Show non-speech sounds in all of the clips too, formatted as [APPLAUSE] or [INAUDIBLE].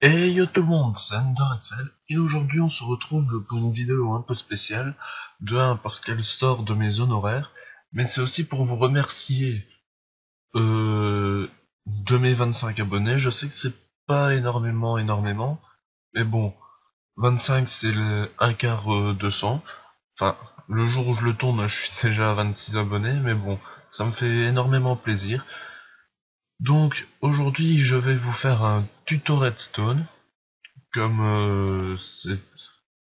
Hey yo tout le monde, c'est Axel, et aujourd'hui on se retrouve pour une vidéo un peu spéciale, de 1 parce qu'elle sort de mes honoraires, mais c'est aussi pour vous remercier euh, de mes 25 abonnés, je sais que c'est pas énormément énormément, mais bon, 25 c'est un quart euh, 200, enfin le jour où je le tourne je suis déjà à 26 abonnés, mais bon, ça me fait énormément plaisir. Donc aujourd'hui je vais vous faire un tuto redstone comme euh,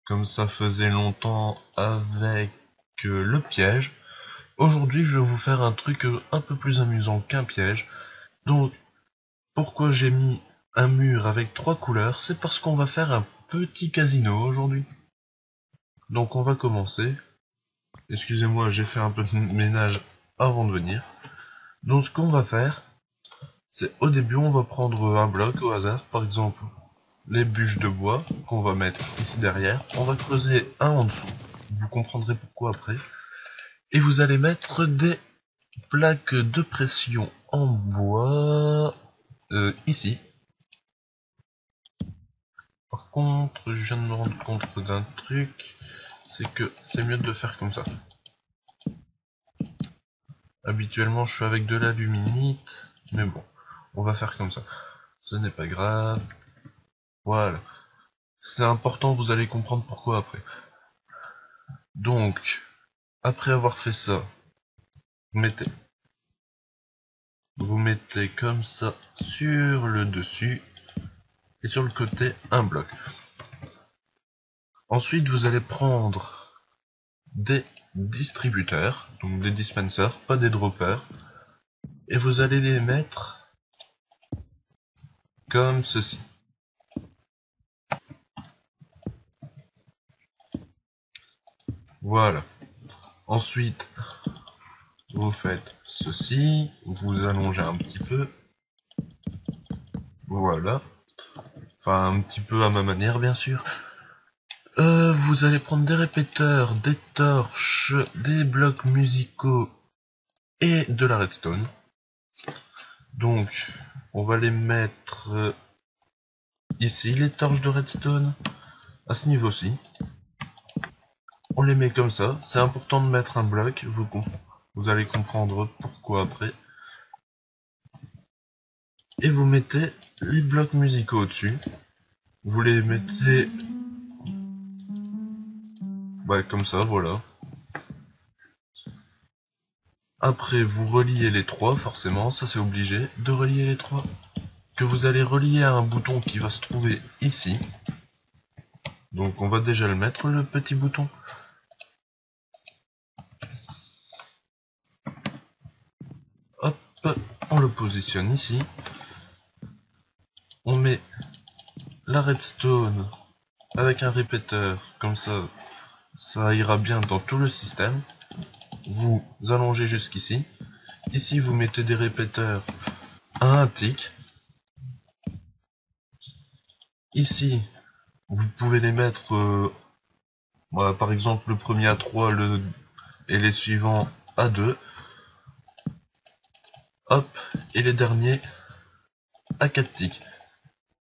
comme ça faisait longtemps avec euh, le piège. Aujourd'hui je vais vous faire un truc euh, un peu plus amusant qu'un piège. Donc pourquoi j'ai mis un mur avec trois couleurs, c'est parce qu'on va faire un petit casino aujourd'hui. Donc on va commencer. Excusez-moi, j'ai fait un peu de ménage avant de venir. Donc ce qu'on va faire, c'est au début on va prendre un bloc au hasard, par exemple les bûches de bois qu'on va mettre ici derrière. On va creuser un en dessous, vous comprendrez pourquoi après. Et vous allez mettre des plaques de pression en bois euh, ici. Par contre, je viens de me rendre compte d'un truc, c'est que c'est mieux de faire comme ça. Habituellement, je suis avec de l'aluminite, mais bon, on va faire comme ça. Ce n'est pas grave. Voilà. C'est important, vous allez comprendre pourquoi après. Donc, après avoir fait ça, vous mettez, vous mettez comme ça sur le dessus et sur le côté un bloc. Ensuite, vous allez prendre des distributeurs, donc des dispensers, pas des droppers, et vous allez les mettre comme ceci. Voilà. Ensuite, vous faites ceci, vous allongez un petit peu. Voilà. Enfin, un petit peu à ma manière, bien sûr. Vous allez prendre des répéteurs, des torches, des blocs musicaux et de la redstone. Donc, on va les mettre ici, les torches de redstone, à ce niveau-ci. On les met comme ça. C'est important de mettre un bloc, vous, vous allez comprendre pourquoi après. Et vous mettez les blocs musicaux au-dessus. Vous les mettez... Ouais, comme ça, voilà. Après, vous reliez les trois, forcément, ça c'est obligé de relier les trois. Que vous allez relier à un bouton qui va se trouver ici. Donc on va déjà le mettre, le petit bouton. Hop, on le positionne ici. On met la redstone avec un répéteur, comme ça, ça ira bien dans tout le système vous allongez jusqu'ici. Ici, vous mettez des répéteurs à un tick. Ici, vous pouvez les mettre, euh, voilà, par exemple, le premier à 3 le, et les suivants à 2. Hop, et les derniers à 4 ticks.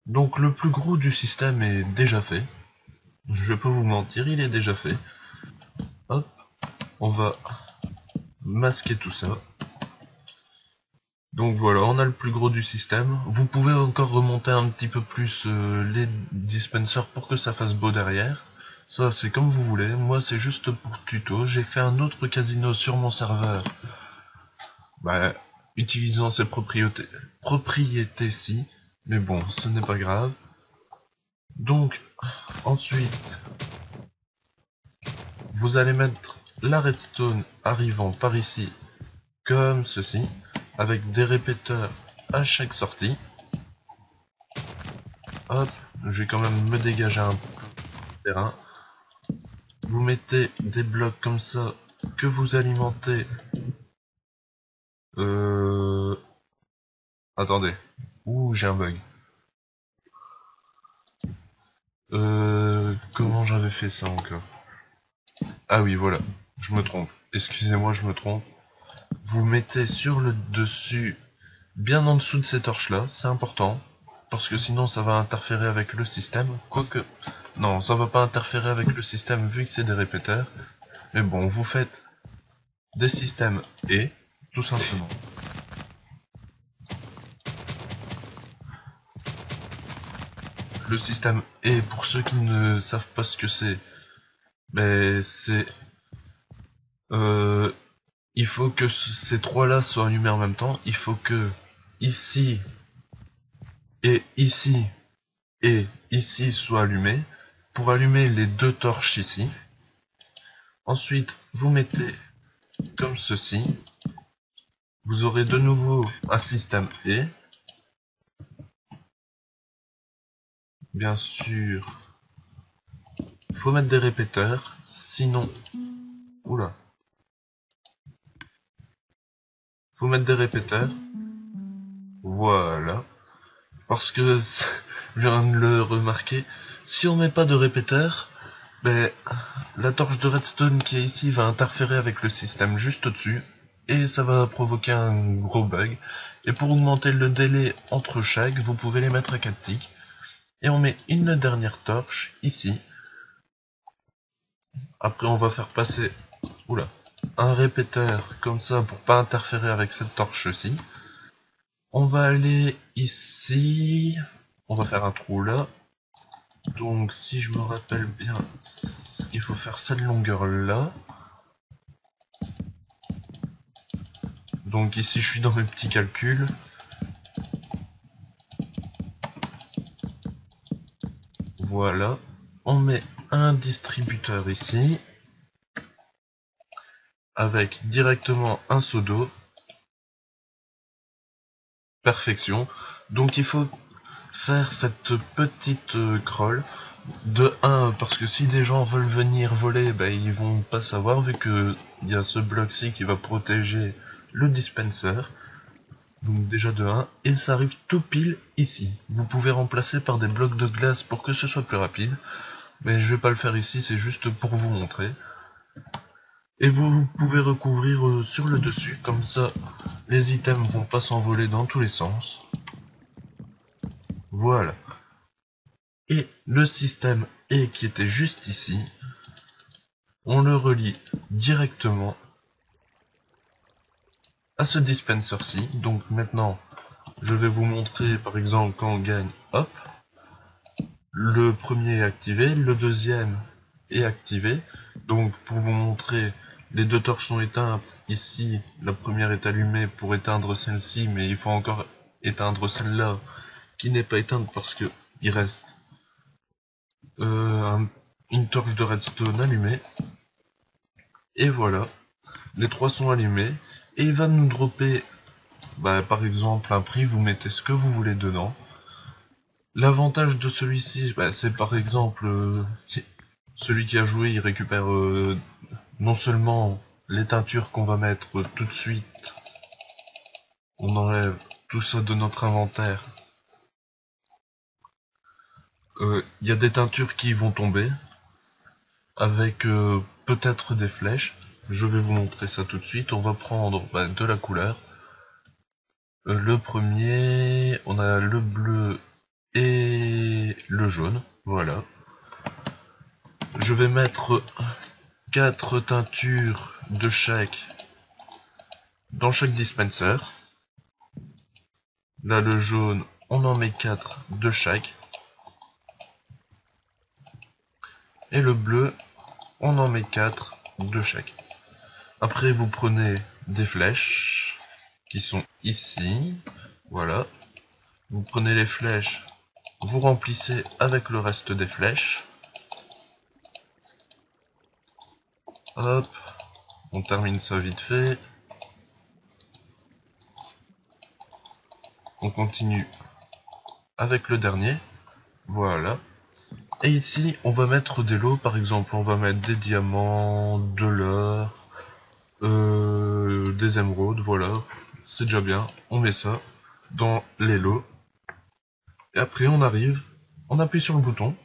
Donc le plus gros du système est déjà fait. Je pas vous mentir, il est déjà fait. Hop, on va masquer tout ça. Donc voilà, on a le plus gros du système. Vous pouvez encore remonter un petit peu plus euh, les dispensers pour que ça fasse beau derrière. Ça, c'est comme vous voulez. Moi, c'est juste pour tuto. J'ai fait un autre casino sur mon serveur. Bah, utilisant ces propriétés, propriétés-ci. Mais bon, ce n'est pas grave. Donc, ensuite, vous allez mettre la redstone arrivant par ici comme ceci avec des répéteurs à chaque sortie. Hop je vais quand même me dégager un peu terrain. Vous mettez des blocs comme ça que vous alimentez. Euh... attendez. Ouh j'ai un bug euh... comment j'avais fait ça encore? Ah oui voilà je me trompe. Excusez-moi, je me trompe. vous mettez sur le dessus, bien en dessous de ces torches-là, c'est important, parce que sinon ça va interférer avec le système, quoique, non, ça va pas interférer avec le système vu que c'est des répéteurs, mais bon, vous faites des systèmes et, tout simplement. Le système et, pour ceux qui ne savent pas ce que c'est, ben, c'est euh, il faut que ces trois-là soient allumés en même temps. Il faut que ici et ici et ici soient allumés. Pour allumer les deux torches ici. Ensuite, vous mettez comme ceci. Vous aurez de nouveau un système E. Bien sûr, faut mettre des répéteurs, sinon... Oula. Faut mettre des répéteurs. Voilà. Parce que, je viens de le remarquer, si on met pas de répéteurs, ben, la torche de redstone qui est ici va interférer avec le système juste au-dessus, et ça va provoquer un gros bug. Et pour augmenter le délai entre chaque, vous pouvez les mettre à 4 ticks. Et on met une dernière torche ici. Après on va faire passer un répéteur comme ça pour pas interférer avec cette torche-ci. On va aller ici. On va faire un trou là. Donc si je me rappelle bien, il faut faire cette longueur là. Donc ici je suis dans mes petits calculs. Voilà. On met un distributeur ici. Avec directement un seau. Perfection. Donc il faut faire cette petite euh, crawl de 1 parce que si des gens veulent venir voler ben, ils vont pas savoir vu que il y a ce bloc-ci qui va protéger le dispenser donc déjà de 1 et ça arrive tout pile ici. Vous pouvez remplacer par des blocs de glace pour que ce soit plus rapide. Mais je vais pas le faire ici c'est juste pour vous montrer. Et vous pouvez recouvrir euh, sur le dessus. Comme ça les items vont pas s'envoler dans tous les sens. Voilà. Et le système E qui était juste ici, on le relie directement à ce dispenser-ci. Donc maintenant, je vais vous montrer par exemple quand on gagne, hop, le premier est activé, le deuxième est activé. Donc pour vous montrer, les deux torches sont éteintes. Ici, la première est allumée pour éteindre celle-ci, mais il faut encore éteindre celle-là qui n'est pas éteinte parce que il reste euh, une torche de redstone allumée. Et voilà, les trois sont allumés. Et il va nous dropper, bah, par exemple, un prix, vous mettez ce que vous voulez dedans. L'avantage de celui-ci, bah, c'est par exemple, euh, celui qui a joué, il récupère euh, non seulement les teintures qu'on va mettre tout de suite, on enlève tout ça de notre inventaire il euh, y a des teintures qui vont tomber avec peut-être des flèches. Je vais vous montrer ça tout de suite. On va prendre bah, de la couleur. Euh, le premier, on a le bleu et le jaune. Voilà. Je vais mettre quatre teintures de chaque dans chaque dispenser. Là, le jaune, on en met 4 de chaque. Et le bleu, on en met 4 de chaque. Après, vous prenez des flèches qui sont ici. Voilà. Vous prenez les flèches, vous remplissez avec le reste des flèches. Hop. On termine ça vite fait. On continue avec le dernier. Voilà. Et ici, on va mettre des lots, par exemple, on va mettre des diamants, de l'or, euh, des émeraudes, voilà. C'est déjà bien. On met ça dans les lots. Et après, on arrive, on appuie sur le bouton.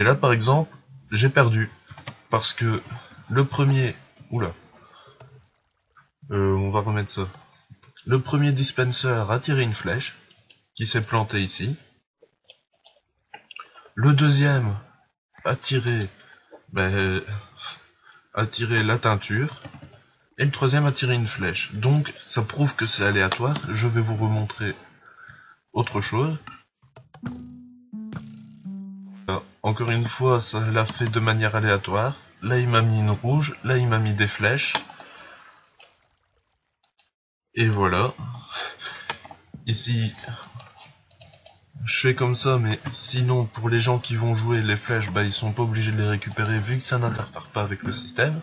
Et là, par exemple, j'ai perdu. Parce que le premier... Oula. va remettre ça. Le premier dispenser a tiré une flèche qui s'est plantée ici. Le deuxième a tiré, ben, a tiré la teinture. Et le troisième a tiré une flèche. Donc ça prouve que c'est aléatoire. Je vais vous remontrer autre chose. Ah, encore une fois, ça l'a fait de manière aléatoire. Là, il m'a mis une rouge. Là, il m'a mis des flèches. Et voilà. Ici, je fais comme ça, mais sinon, pour les gens qui vont jouer les flèches, bah, ils sont pas obligés de les récupérer vu que ça n'interfère pas avec le système.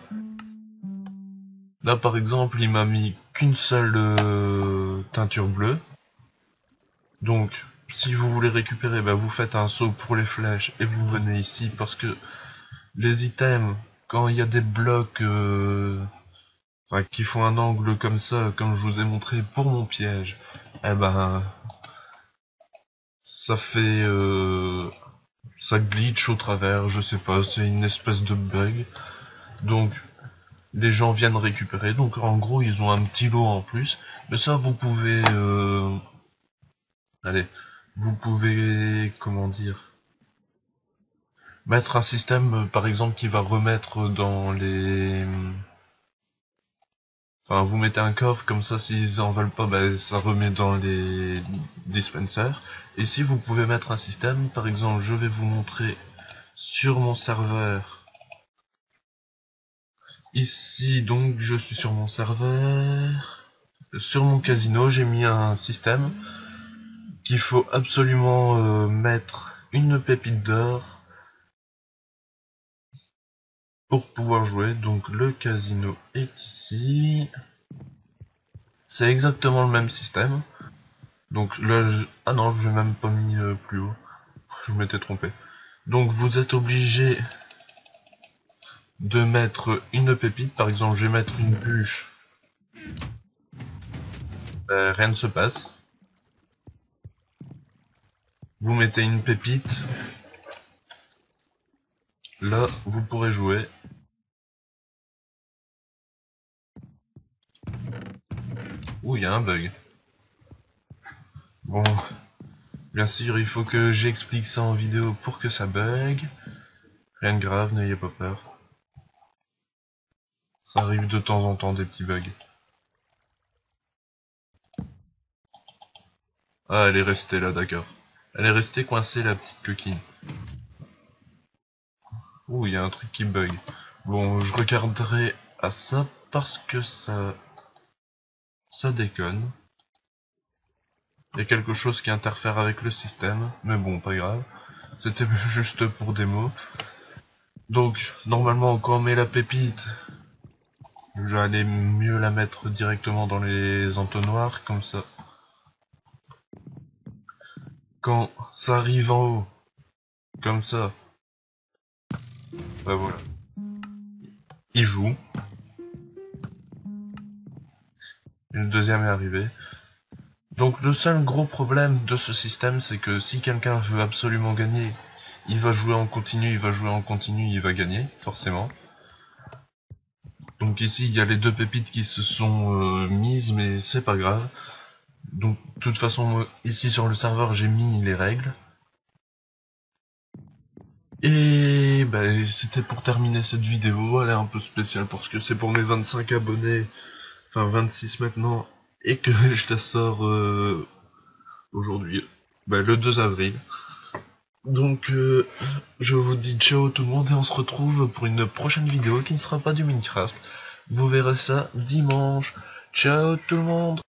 Là, par exemple, il m'a mis qu'une seule euh, teinture bleue. Donc, si vous voulez récupérer, bah, vous faites un saut pour les flèches et vous venez ici parce que les items, quand il y a des blocs euh, qui font un angle comme ça, comme je vous ai montré pour mon piège, eh ben, ça fait, euh, ça glitch au travers, je sais pas, c'est une espèce de bug. Donc, les gens viennent récupérer. Donc, en gros, ils ont un petit lot en plus. Mais ça, vous pouvez, euh, allez, vous pouvez, comment dire, mettre un système, par exemple, qui va remettre dans les Enfin, vous mettez un coffre, comme ça, s'ils en veulent pas, ben, ça remet dans les dispensers. Et si vous pouvez mettre un système, par exemple, je vais vous montrer sur mon serveur. Ici, donc, je suis sur mon serveur. Sur mon casino, j'ai mis un système qu'il faut absolument euh, mettre une pépite d'or pour pouvoir jouer. Donc le casino est ici. C'est exactement le même système. Donc là, je... ah non, je l'ai même pas mis euh, plus haut. Je m'étais trompé. Donc vous êtes obligé de mettre une pépite. Par exemple, je vais mettre une bûche. Euh, rien ne se passe. Vous mettez une pépite. Là, vous pourrez jouer. Ouh, il y a un bug. Bon, bien sûr, il faut que j'explique ça en vidéo pour que ça bug. Rien de grave, n'ayez pas peur. Ça arrive de temps en temps des petits bugs. Ah, elle est restée là, d'accord. Elle est restée coincée, la petite coquine. Ouh, il y a un truc qui bug. Bon, je regarderai à ça parce que ça... Ça déconne. Il y a quelque chose qui interfère avec le système, mais bon, pas grave. C'était [LAUGHS] juste pour démo. Donc, normalement, quand on met la pépite, j'allais mieux la mettre directement dans les entonnoirs, comme ça. Quand ça arrive en haut, comme ça, bah voilà. Il joue. Le deuxième est arrivé. Donc le seul gros problème de ce système, c'est que si quelqu'un veut absolument gagner, il va jouer en continu, il va jouer en continu, il va gagner, forcément. Donc ici, il y a les deux pépites qui se sont euh, mises, mais c'est pas grave. Donc, de toute façon, ici sur le serveur, j'ai mis les règles. Et bah, c'était pour terminer cette vidéo, elle est un peu spéciale parce que c'est pour mes 25 abonnés, enfin 26 maintenant, et que [LAUGHS] je la sors euh, aujourd'hui, bah, le 2 avril. Donc euh, je vous dis ciao tout le monde et on se retrouve pour une prochaine vidéo qui ne sera pas du Minecraft. Vous verrez ça dimanche. Ciao tout le monde